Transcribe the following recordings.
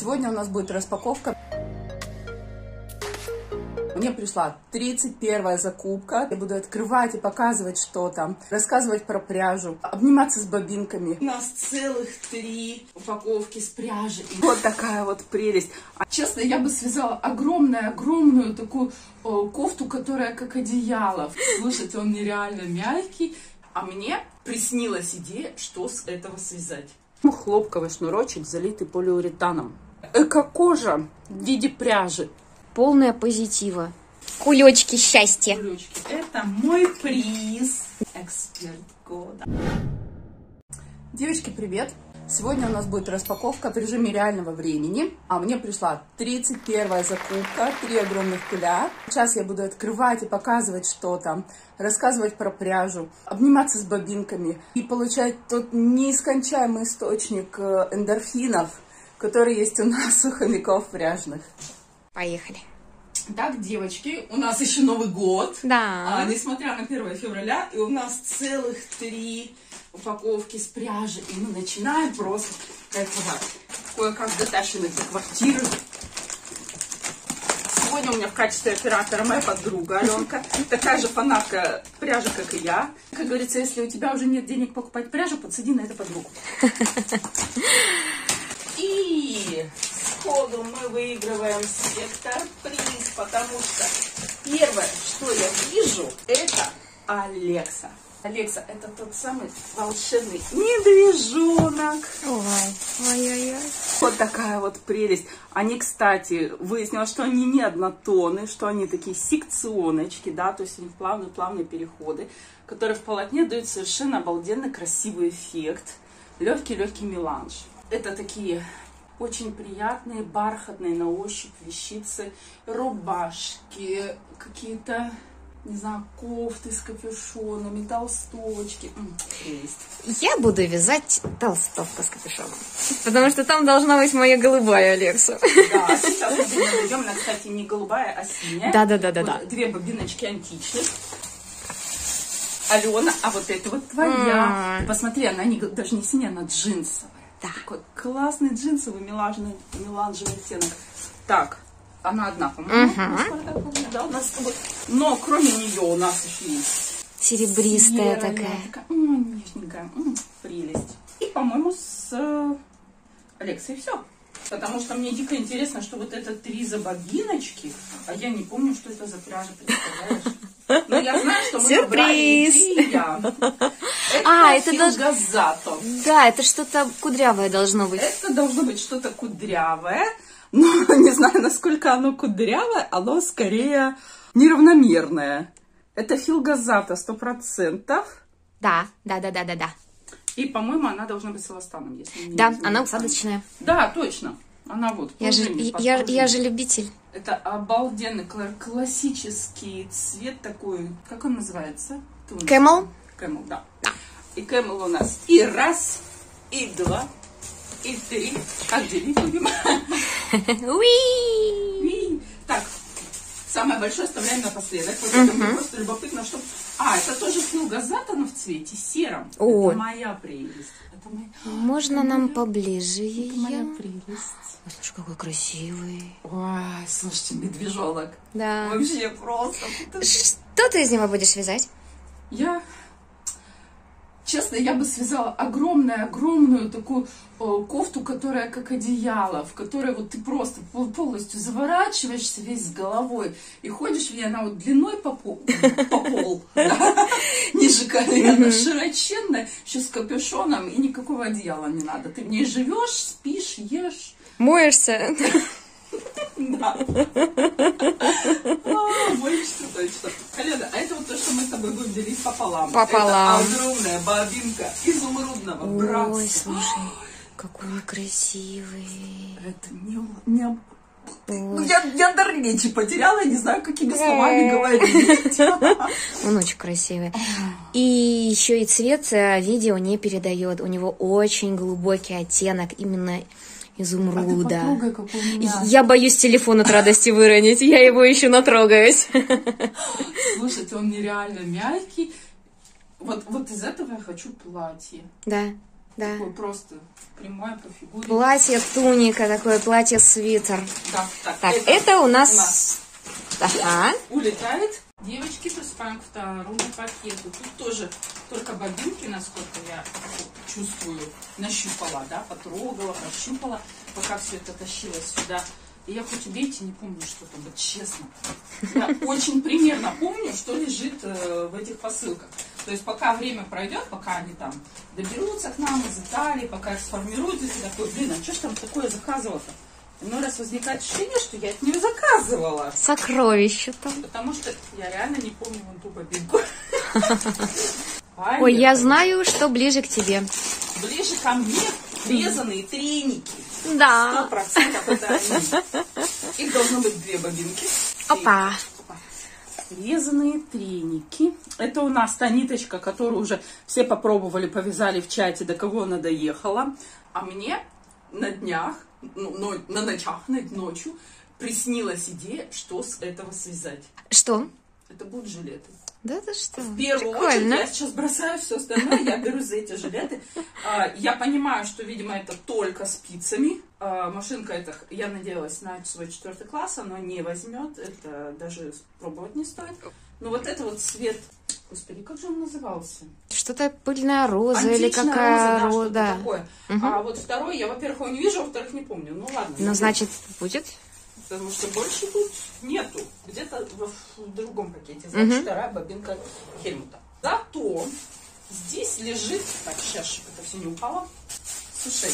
Сегодня у нас будет распаковка. Мне пришла 31 закупка. Я буду открывать и показывать, что там, рассказывать про пряжу, обниматься с бобинками. У нас целых три упаковки с пряжей. Вот такая вот прелесть. А, честно, я бы связала огромную-огромную такую о, кофту, которая как одеяло. Слушайте, он нереально мягкий. А мне приснилась идея, что с этого связать. Хлопковый шнурочек, залитый полиуретаном. Эко-кожа в виде пряжи. Полная позитива. Кулечки счастья. Кулечки. Это мой приз. Эксперт года. Девочки, привет! Сегодня у нас будет распаковка в режиме реального времени. А мне пришла 31 закупка, три огромных пыля. Сейчас я буду открывать и показывать, что там, рассказывать про пряжу, обниматься с бобинками и получать тот неискончаемый источник э, эндорфинов, который есть у нас у хомяков пряжных. Поехали. Так, девочки, у нас еще Новый год. Да. А, несмотря на 1 февраля, и у нас целых три упаковки с пряжей. И мы начинаем просто кайфовать. Кое-как дотащены до квартиры. Сегодня у меня в качестве оператора моя подруга Аленка. Такая же фанатка пряжи, как и я. Как говорится, если у тебя уже нет денег покупать пряжу, подсади на это подругу. И сходу мы выигрываем сектор приз, потому что первое, что я вижу, это Алекса. Алекса, это тот самый волшебный медвежонок. Ой, ой-ой-ой. Вот такая вот прелесть. Они, кстати, выяснилось, что они не однотонные, что они такие секционочки, да, то есть они плавные-плавные переходы, которые в полотне дают совершенно обалденно красивый эффект. Легкий-легкий меланж. Это такие очень приятные, бархатные на ощупь вещицы, рубашки, какие-то не знаю, кофты с капюшонами, толстовочки. Я буду вязать толстовку с капюшоном. Потому что там должна быть моя голубая Алекса. Да, сейчас мы найдем, она, кстати, не голубая, а синяя. Да-да-да-да-да. Вот Две бобиночки античных. Алена, а вот это вот твоя. Посмотри, она не, даже не синяя, она джинсовая. Да. Такой классный джинсовый меланжевый, меланжевый оттенок. Так, она одна, по-моему. Помню, да, у нас с тобой. Но кроме нее у нас еще есть Серебристая серая, такая. м, нежненькая, м, прелесть. И, по-моему, с э, Алексой все. Потому что мне дико интересно, что вот это три забогиночки, а я не помню, что это за пряжа, представляешь? Но я знаю, что мы Сюрприз! Я. А, это Филгазато. Да, это что-то кудрявое должно быть. Это должно быть что-то кудрявое, но не знаю, насколько оно кудрявое, оно скорее неравномерное. Это филгазата сто процентов. Да, да, да, да, да, да. И, по-моему, она должна быть с эластаном, если не Да, изменяет она усадочная. Да, точно. Она вот. Я же, я, положи. я же любитель. Это обалденный кла- классический цвет такой. Как он называется? Ты Camel, да. Да. И Camel у нас и раз, и два, и три. Как делить будем? Уи! Так, самое большое оставляем напоследок. Вот это мне просто любопытно, что... А, это тоже филгазата, но в цвете сером. О. Это моя прелесть. Это моя, Можно нам поближе это моя ее? прелесть. Слушай, какой красивый. Ой, слушайте, медвежонок. Да. Вообще просто. Что ты из него будешь вязать? Я, честно, я бы связала огромную-огромную такую э, кофту, которая как одеяло, в которой вот ты просто пол- полностью заворачиваешься весь с головой и ходишь в ней, она вот длиной по пол, по пол, ниже колена, широченная, еще с капюшоном, и никакого одеяла не надо. Ты в ней живешь, спишь, ешь. Моешься. Да. А, Боишься точно. Алена, а это вот то, что мы с тобой будем делить пополам. Пополам. Это огромная бобинка изумрудного братства. Ой, слушай, какой он красивый. Это не... не... Ну, Ой, я, я дар речи потеряла, не знаю, какими словами говорить. он очень красивый. И еще и цвет э, видео не передает. У него очень глубокий оттенок именно А ты изумруда. какой у меня. Я боюсь телефон от радости выронить. Я его еще натрогаюсь. Слушайте, он нереально мягкий. Вот, вот из этого я хочу платье. Да. Да. Такое просто прямое по фигуре. Платье, туника, такое платье-свитер. Да, так, Так, это, у нас... у нас Ага. улетает. Девочки, приступаем к второму пакету. Тут тоже только бобинки, насколько я чувствую, нащупала, да, потрогала, прощупала, пока все это тащилось сюда. И я хоть убейте, не помню, что там, вот честно. Я очень примерно помню, что лежит э, в этих посылках. То есть пока время пройдет, пока они там доберутся к нам из Италии, пока их сформируют, ты такой, блин, а что ж там такое заказывала-то? Иной раз возникает ощущение, что я от нее заказывала. Сокровище там. Потому что я реально не помню вон ту бобинку. Ой, я знаю, что ближе к тебе. Ближе ко мне резаные треники. Да. это. Их должно быть две бобинки. Опа. Резаные треники. Это у нас та ниточка, которую уже все попробовали, повязали в чате, до кого она доехала. А мне на днях, ну, но- на ночах, ночью приснилась идея, что с этого связать. Что? Это будут жилеты. Да ты что? В первую очередь Прикольно. я сейчас бросаю все остальное, я берусь за эти жилеты. А, Я понимаю, что, видимо, это только спицами. А, Машинка эта, я надеялась на свой четвертый класс, она не возьмет, это даже пробовать не стоит. Но вот это вот цвет, господи, как же он назывался? Что-то пыльная роза или Античная какая роза, да, Да. такое. Мгм. А вот второй, я, во-первых, его не вижу, а во-вторых, не помню. Ну ладно. Ну, значит, будет? Потому что больше тут нету. Где-то в, другом пакете. Значит, Мгм. вторая бобинка Хельмута. Зато здесь лежит... Так, сейчас, чтобы это все не упало. Слушай,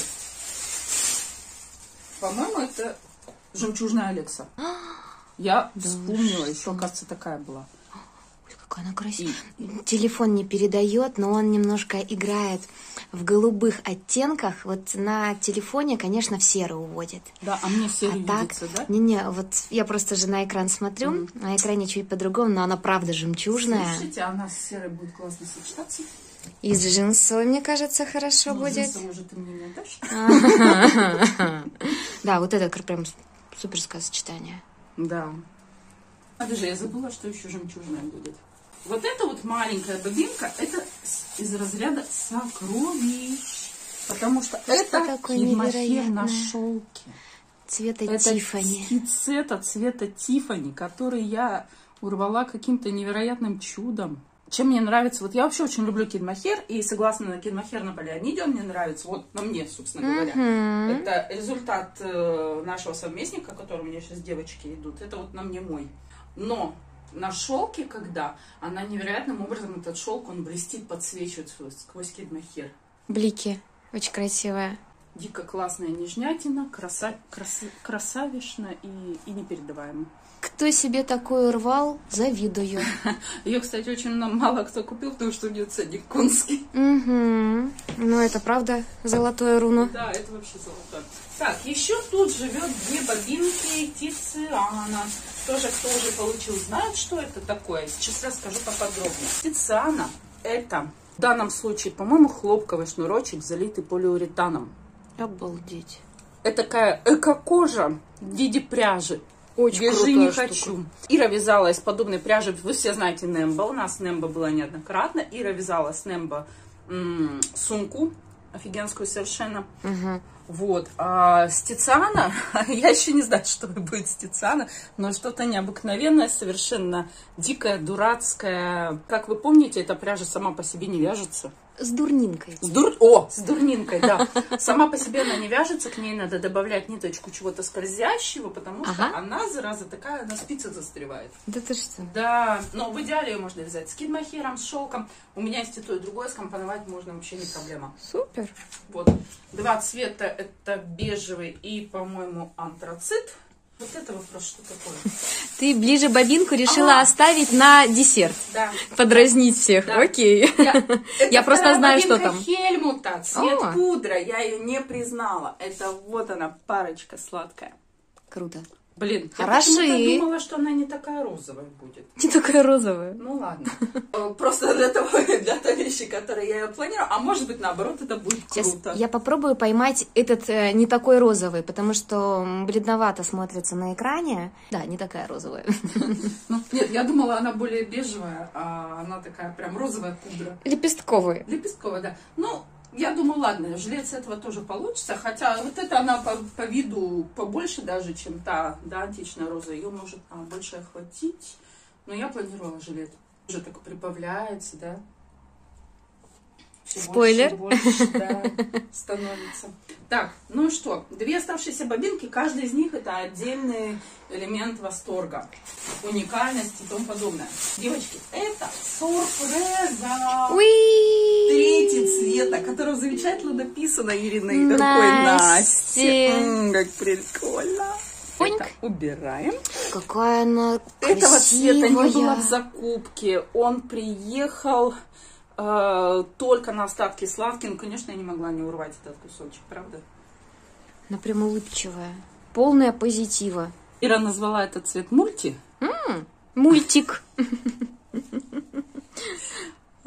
по-моему, это жемчужная Алекса. Я Да вспомнила, еще, кажется, такая была. Она красивая. И- Телефон не передает, но он немножко играет в голубых оттенках. Вот на телефоне, конечно, в серый уводит. Да, а мне все А так, видится, да? не-не, вот я просто же на экран смотрю, на экране чуть по-другому, но она правда жемчужная. Слушайте, а она с серой будет классно сочетаться. И с джинсовой, мне кажется, хорошо Ну, будет. ты мне не? Да, вот это прям суперское сочетание. Да. А даже я забыла, что еще жемчужная будет. Вот эта вот маленькая бобинка, это из разряда сокровищ. Потому что это такое кидмахер на шелке. Цвета Это Тиффани. скицета цвета Тифани, который я урвала каким-то невероятным чудом. Чем мне нравится, вот я вообще очень люблю кидмахер, и согласно на кидмахер на полианиде он мне нравится, вот на мне, собственно говоря. Мгм. Это результат э, нашего совместника, который у меня сейчас девочки идут. Это вот на мне мой. Но на шелке, когда она невероятным образом, этот шелк, он блестит, подсвечивает свой- сквозь кидмахер. Блики. Очень красивая. Дико классная нежнятина, краса, краса- красавишна и, и непередаваема. Кто себе такую рвал, завидую. Ее, кстати, очень мало кто купил, потому что у нее ценник конский. Угу. Ну, это правда золотое руно. Да, это вообще золото. Так, еще тут живет две бобинки Тициана. Тоже, кто уже получил, знает, что это такое. Сейчас расскажу поподробнее. Тициана – это в данном случае, по-моему, хлопковый шнурочек, залитый полиуретаном. Обалдеть. Это такая эко-кожа в виде пряжи. Очень Вяжи не крутая хочу. штука. Ира вязала из подобной пряжи. Вы все знаете Немба. У нас Немба была неоднократно. Ира вязала с Немба м, сумку. Офигенскую совершенно. Мгм. Вот. А с Тициана, я еще не знаю, что будет с Тициана, но что-то необыкновенное, совершенно дикое, дурацкое. Как вы помните, эта пряжа сама по себе не вяжется. С дурнинкой. С дур... О, с дурнинкой, да. Сама по себе она не вяжется, к ней надо добавлять ниточку чего-то скользящего, потому что Ага. она, зараза, такая, на спицах застревает. Да ты что? Да, но в идеале ее можно вязать с кидмахером, с шелком. У меня есть и то, и другое, скомпоновать можно вообще не проблема. Супер. Вот. Два цвета, это бежевый и, по-моему, антрацит. Вот это вопрос, что такое? Ты ближе бобинку решила А. оставить на десерт. Да. Подразнить всех. Да. Окей. Я, Я просто знаю, что там. Хельмута, цвет О. пудра. Я ее не признала. Это вот она, парочка сладкая. Круто. Блин, Хороши. я почему-то думала, что она не такая розовая будет. Не такая розовая. Ну ладно. Э, Просто для того, для той вещи, которые я планирую. А может быть, наоборот, это будет Сейчас круто. я попробую поймать этот э, не такой розовый, потому что бледновато смотрится на экране. Да, не такая розовая. Ну, нет, я думала, она более бежевая, а она такая прям розовая пудра. Лепестковый. Лепестковая, да. Ну, я думаю, ладно, жилет с этого тоже получится, хотя вот это она по, по виду побольше даже, чем та, да, античная роза, ее может а, больше охватить, но я планировала жилет, уже так прибавляется, да. Все Спойлер. Больше, больше, да, становится. Так, ну что, две оставшиеся бобинки, каждый из них это отдельный элемент восторга, уникальность и тому подобное. Девочки, это сюрприза! Уи! Третий цвета, который замечательно написано Ириной такой Насти. Как прикольно. Это убираем. Какая она Этого цвета не было в закупке. Он приехал э, только на остатки сладкий. Ну, конечно, я не могла не урвать этот кусочек, правда? Она прям улыбчивая. Полная позитива. Ира назвала этот цвет мульти. М-м, мультик.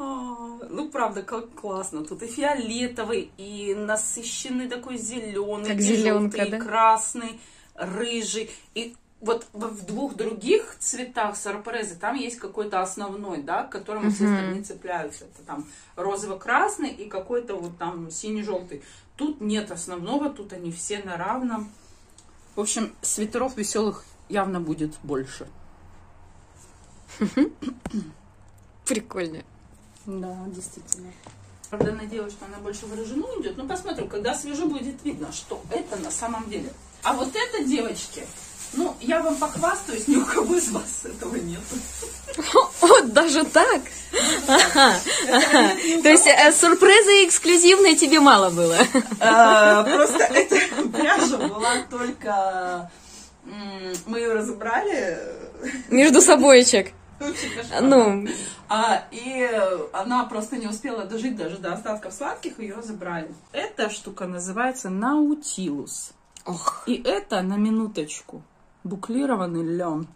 А, ну, правда, как классно. Тут и фиолетовый, и насыщенный такой зеленый, как и зеленка, желтый, да? и красный, рыжий. И вот в двух других цветах сарапорезы там есть какой-то основной, да, к которому uh-huh. все остальные цепляются. Это там розово-красный и какой-то вот там синий-желтый. Тут нет основного, тут они все на равном. В общем, свитеров веселых явно будет больше. Прикольно. Да, действительно. Правда, надеюсь, что она больше в рыжину идет. Ну, посмотрим, когда свежо будет видно, что это на самом деле. А вот это, девочки, ну, я вам похвастаюсь, ни у кого из вас этого нет. Вот даже так? То есть э, сюрпризы эксклюзивные тебе мало было? А, просто эта пряжа была только... Мы ее разобрали. Между собойчик. Ну. А, и она просто не успела дожить даже до остатков сладких, ее разобрали. Эта штука называется наутилус. Ох. И это на минуточку буклированный лен.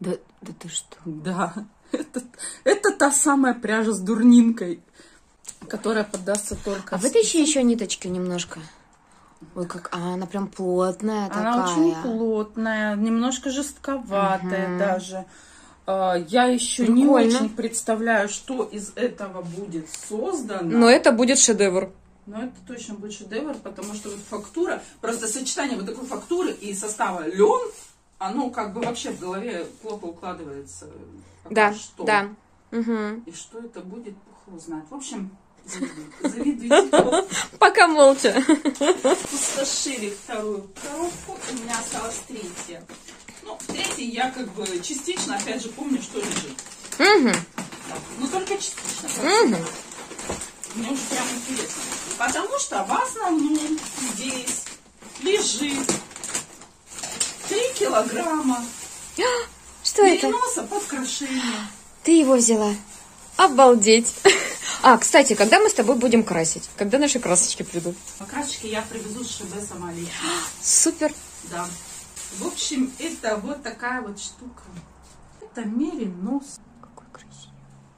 Да, да ты что? Да. Это, это та самая пряжа с дурнинкой, которая поддастся только... А вытащи еще ниточки немножко. Ой, как а, она прям плотная такая. Она очень плотная, немножко жестковатая угу. даже. Я еще Прикольно. не очень представляю, что из этого будет создано. Но это будет шедевр. Но это точно будет шедевр, потому что вот фактура, просто сочетание вот такой фактуры и состава лен, оно как бы вообще в голове плохо укладывается. Да, что. да. Угу. И что это будет, бог знает. В общем, завидуйте. Пока молча. Пустошили вторую коробку, у меня осталась третья. Ну, третий я как бы частично, опять же, помню, что лежит. Угу. Ну, только частично. Угу. Мне уже прям интересно. Потому что в основном здесь лежит 3 килограмма Что это? переноса под крашение. Ты его взяла. Обалдеть. А, кстати, когда мы с тобой будем красить? Когда наши красочки придут? А красочки я привезу с ШБ сама лично. Супер. Да. В общем, это вот такая вот штука. Это меринос. Какой красивый.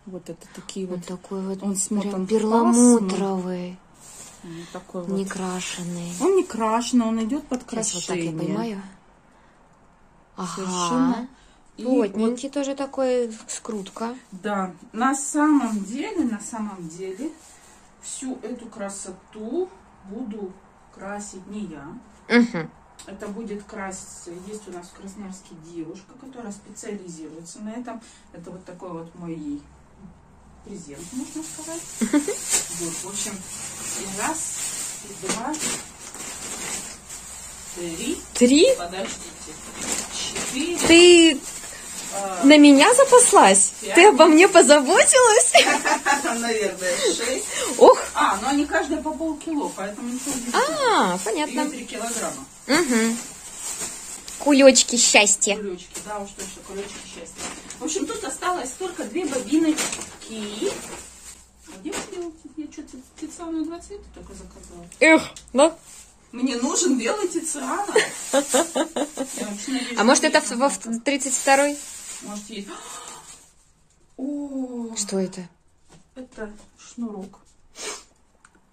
Вот это такие Он вот. такой вот Он смотан перламутровый. Он такой вот. Не крашеный. Он не крашеный, он идет под Сейчас вот так крашение. я поймаю. Ага. Совершенно. И Плотненький тоже такой, скрутка. Да, на самом деле, на самом деле, всю эту красоту буду красить не я. Угу. Это будет краситься. Есть у нас в Красноярске девушка, которая специализируется на этом. Это вот такой вот мой презент, можно сказать. Вот, в общем, и раз, и два, три. Три? Подождите. Четыре. Ты на меня запаслась? Пять. Ты обо мне позаботилась? Наверное, шесть. Ох. А, ну они каждая по полкило, поэтому не А, понятно. Или три килограмма. Угу. Кулечки счастья. Кулечки, да уж точно, кулечки счастья. В общем, тут осталось только две бобиночки. А где вы делаете? Я что-то два цвета только заказала. Эх, да? Мне нужен белый тициана. А может это во на завтра. 32-й? Может есть. О, Что это? это шнурок,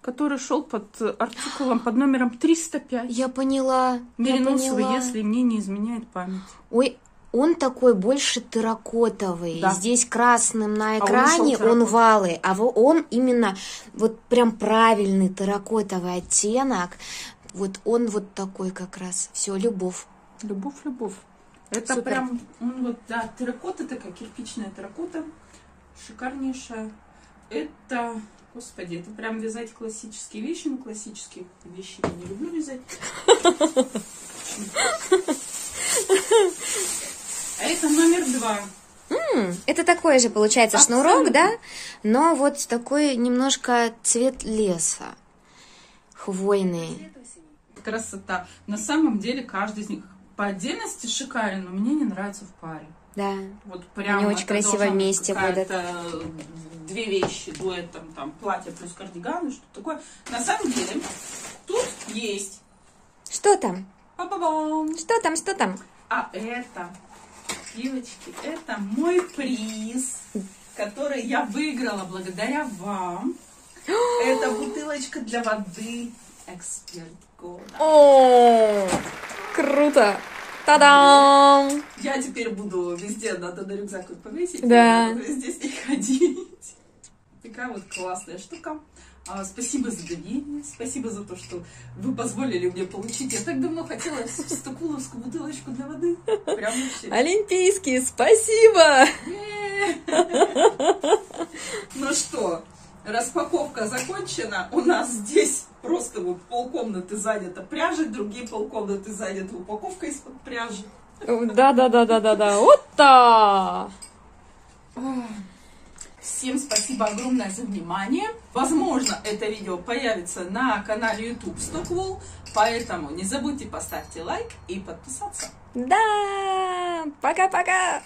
который шел под артикулом под номером 305. Я поняла. Я поняла. если мне не изменяет память. Ой, он такой больше терракотовый. Да. Здесь красным на он экране ушел он, терракот. валый, а он именно вот прям правильный терракотовый оттенок. Вот он вот такой как раз. Все, любовь. Любовь, любовь. Это Супер. прям, он вот, да, терракота такая, кирпичная терракота, шикарнейшая. Это, господи, это прям вязать классические вещи, но классические вещи я не люблю вязать. А это номер два. Это такой же получается шнурок, да? Но вот такой немножко цвет леса. Хвойный. Красота. На самом деле каждый из них по отдельности шикарен, но мне не нравится в паре. Да. Вот прям Они очень красиво вместе какая-то Две вещи дуэтом, там, платье плюс кардиган и что такое. На самом деле, тут есть. Что там? Па-ба-бам. Что там? Что там? А это, девочки, это мой приз, который я выиграла благодаря вам. Это бутылочка для воды Эксперт года. О, круто! Та-дам! Я теперь буду везде, надо на рюкзак вот повесить. Да. и буду Везде с ней ходить. Такая вот классная штука. А, спасибо за доверие, спасибо за то, что вы позволили мне получить. Я так давно хотела стакуловскую бутылочку для воды. Прям вообще. Олимпийский, спасибо! Ну что, распаковка закончена. У нас здесь просто вот полкомнаты занято пряжей, другие полкомнаты заняты упаковкой из-под пряжи. Да-да-да-да-да-да. Вот-то! Всем спасибо огромное за внимание. Возможно, это видео появится на канале YouTube Stockwall, поэтому не забудьте поставьте лайк и подписаться. Да! Пока-пока!